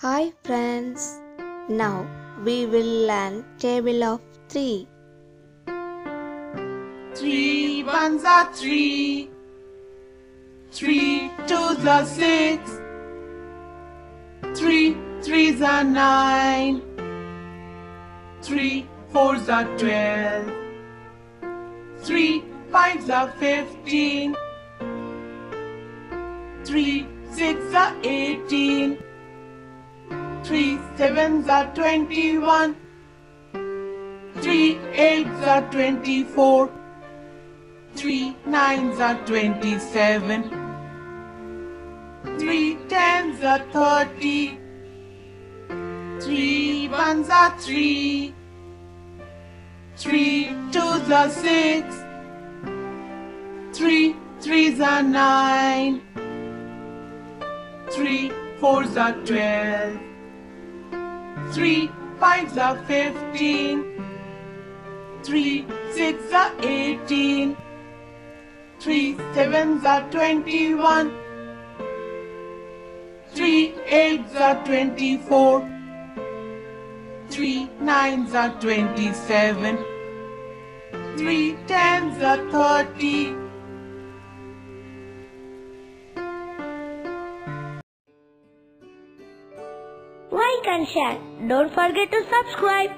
Hi friends. Now we will learn table of 3. Three ones are three. Three twos are six. Three threes are nine. Three fours are twelve. Three fives are fifteen. Three six are eighteen. Three sevens are twenty-one. Three eights are twenty-four. Three nines are twenty-seven. Three tens are thirty. Three ones are three. Three twos are six. Three threes are nine. Three fours are twelve. Three fives are fifteen. Three six are eighteen. Three sevens are twenty-one. Three eights are twenty-four. Three nines are twenty-seven. Three tens are thirty. Like and share. Don't forget to subscribe.